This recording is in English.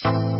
Bye.